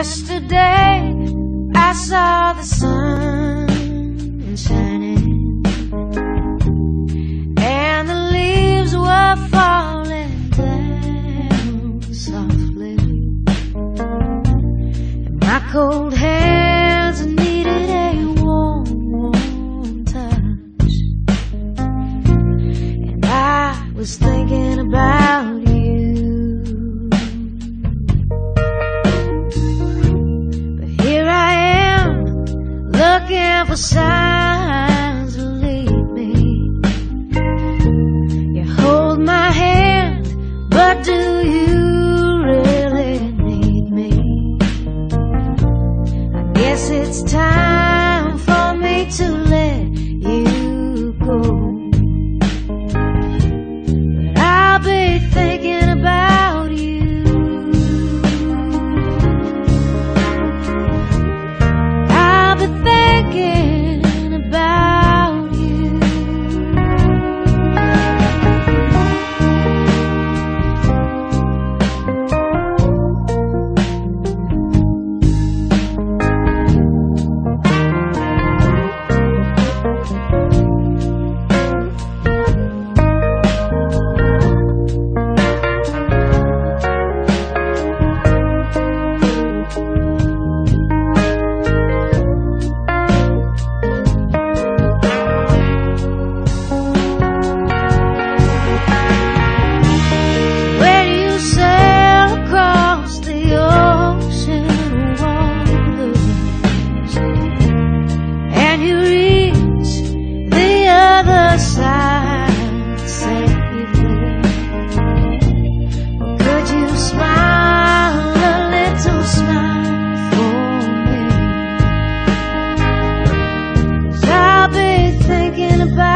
Yesterday I saw the sun shining and the leaves were falling down softly. And my cold hands needed a warm, warm touch and I was thinking about you for signs to lead me. You hold my hand, but do you really need me? I guess it's time for me to let you go. But I'll be thinking about